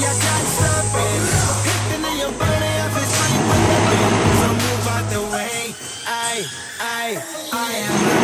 I can't stop it. Hitting in your body, I feel with the beat. So move out the way. I, I, I am